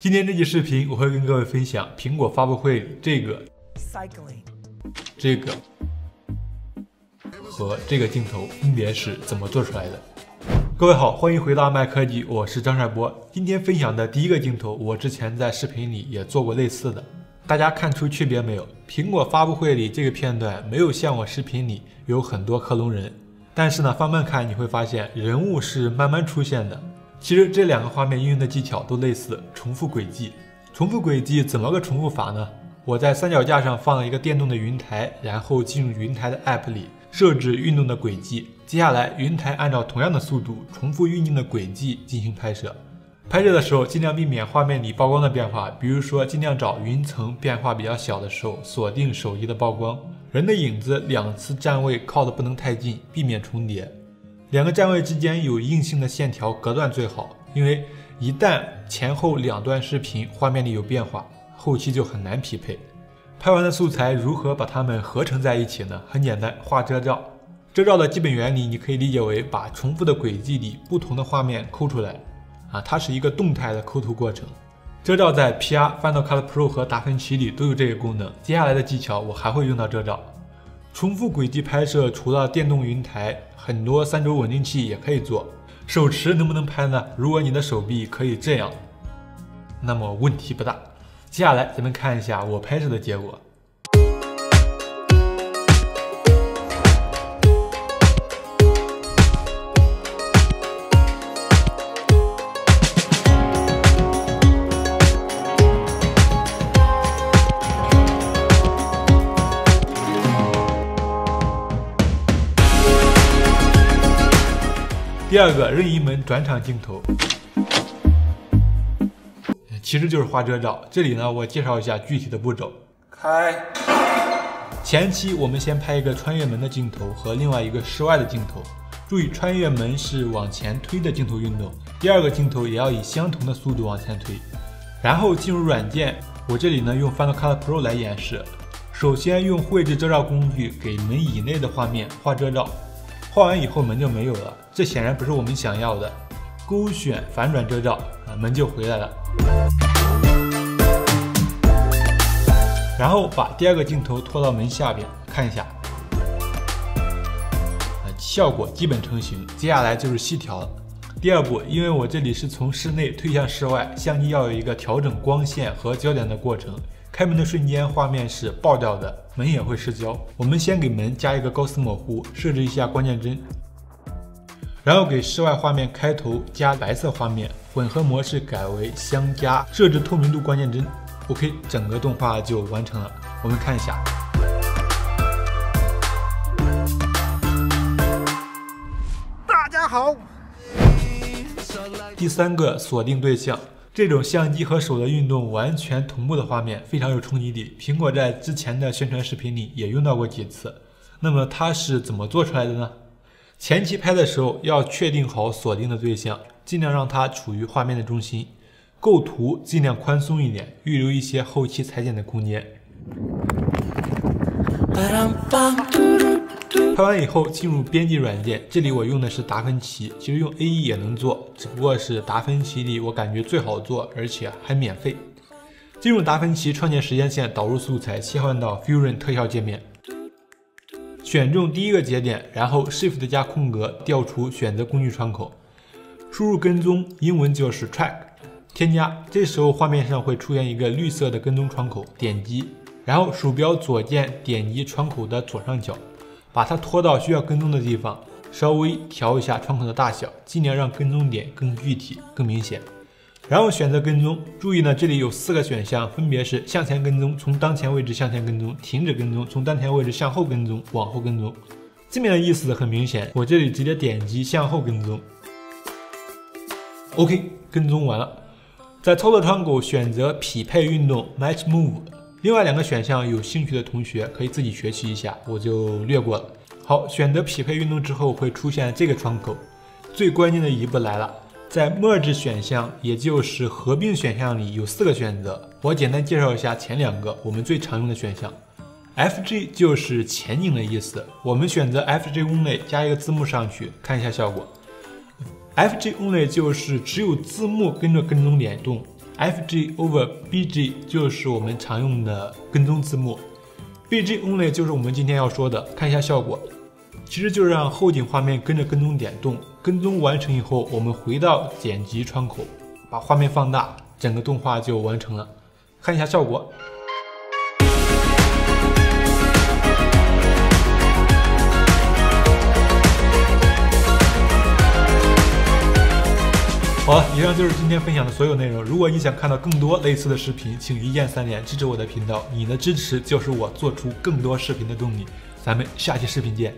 今天这期视频我会跟各位分享苹果发布会里这个、这个和这个镜头分别是怎么做出来的。各位好，欢迎回到麦科技，我是张帅波。今天分享的第一个镜头，我之前在视频里也做过类似的，大家看出区别没有？苹果发布会里这个片段没有像我视频里有很多克隆人，但是呢，放慢看你会发现人物是慢慢出现的。其实这两个画面应用的技巧都类似，重复轨迹。重复轨迹怎么个重复法呢？我在三脚架上放了一个电动的云台，然后进入云台的 App 里设置运动的轨迹。接下来云台按照同样的速度重复运镜的轨迹进行拍摄。拍摄的时候尽量避免画面里曝光的变化，比如说尽量找云层变化比较小的时候锁定手机的曝光。人的影子两次站位靠的不能太近，避免重叠。两个站位之间有硬性的线条隔断最好，因为一旦前后两段视频画面里有变化，后期就很难匹配。拍完的素材如何把它们合成在一起呢？很简单，画遮罩。遮罩的基本原理你可以理解为把重复的轨迹里不同的画面抠出来，啊，它是一个动态的抠图过程。遮罩在 PR、Final Cut Pro 和达芬奇里都有这个功能。接下来的技巧我还会用到遮罩。重复轨迹拍摄除了电动云台，很多三轴稳定器也可以做。手持能不能拍呢？如果你的手臂可以这样，那么问题不大。接下来咱们看一下我拍摄的结果。第二个任意门转场镜头，其实就是画遮罩。这里呢，我介绍一下具体的步骤。开，前期我们先拍一个穿越门的镜头和另外一个室外的镜头。注意，穿越门是往前推的镜头运动，第二个镜头也要以相同的速度往前推。然后进入软件，我这里呢用 Final Cut Pro 来演示。首先用绘制遮罩工具给门以内的画面画遮罩。画完以后门就没有了，这显然不是我们想要的。勾选反转遮罩，啊，门就回来了。然后把第二个镜头拖到门下边看一下，啊，效果基本成型。接下来就是细调了。第二步，因为我这里是从室内推向室外，相机要有一个调整光线和焦点的过程。开门的瞬间，画面是爆掉的，门也会失焦。我们先给门加一个高斯模糊，设置一下关键帧，然后给室外画面开头加白色画面，混合模式改为相加，设置透明度关键帧。OK，整个动画就完成了。我们看一下。大家好。第三个锁定对象。这种相机和手的运动完全同步的画面非常有冲击力。苹果在之前的宣传视频里也用到过几次。那么它是怎么做出来的呢？前期拍的时候要确定好锁定的对象，尽量让它处于画面的中心。构图尽量宽松一点，预留一些后期裁剪的空间。拍完以后进入编辑软件，这里我用的是达芬奇，其实用 AE 也能做，只不过是达芬奇里我感觉最好做，而且还免费。进入达芬奇创建时间线，导入素材，切换到 Fusion 特效界面，选中第一个节点，然后 Shift 加空格调出选择工具窗口，输入跟踪，英文就是 Track，添加。这时候画面上会出现一个绿色的跟踪窗口，点击，然后鼠标左键点击窗口的左上角。把它拖到需要跟踪的地方，稍微调一下窗口的大小，尽量让跟踪点更具体、更明显。然后选择跟踪，注意呢，这里有四个选项，分别是向前跟踪、从当前位置向前跟踪、停止跟踪、从当前位置向后跟踪、往后跟踪。字面的意思很明显，我这里直接点击向后跟踪。OK，跟踪完了，在操作窗口选择匹配运动 Match Move。另外两个选项，有兴趣的同学可以自己学习一下，我就略过了。好，选择匹配运动之后会出现这个窗口，最关键的一步来了，在 Merge 选项，也就是合并选项里有四个选择，我简单介绍一下前两个，我们最常用的选项，FG 就是前景的意思，我们选择 FG Only 加一个字幕上去，看一下效果。FG Only 就是只有字幕跟着跟踪联动。FG over BG 就是我们常用的跟踪字幕，BG only 就是我们今天要说的。看一下效果，其实就是让后景画面跟着跟踪点动。跟踪完成以后，我们回到剪辑窗口，把画面放大，整个动画就完成了。看一下效果。好了，以上就是今天分享的所有内容。如果你想看到更多类似的视频，请一键三连支持我的频道。你的支持就是我做出更多视频的动力。咱们下期视频见。